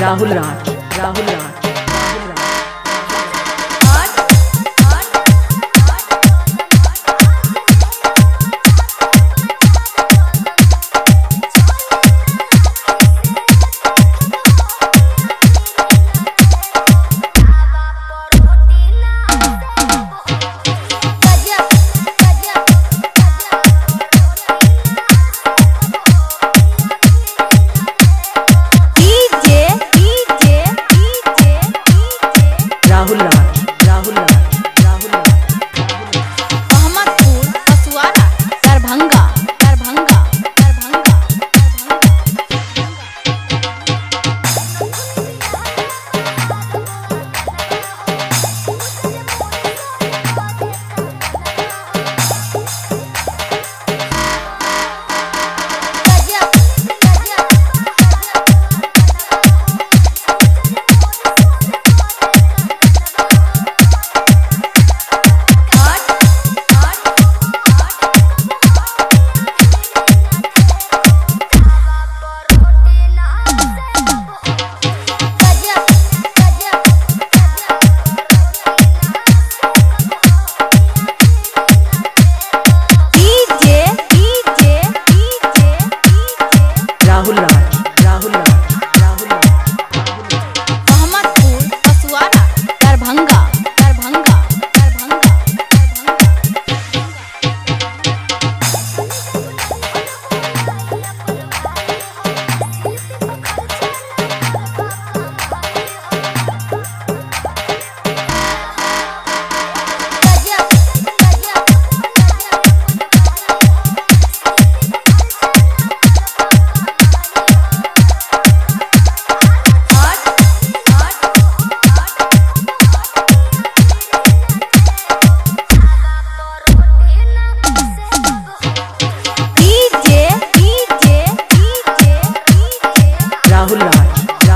Rahul Rath Rahul Rath.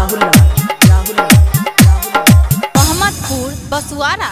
Rahul Rahul Ahmadpur बसुआरा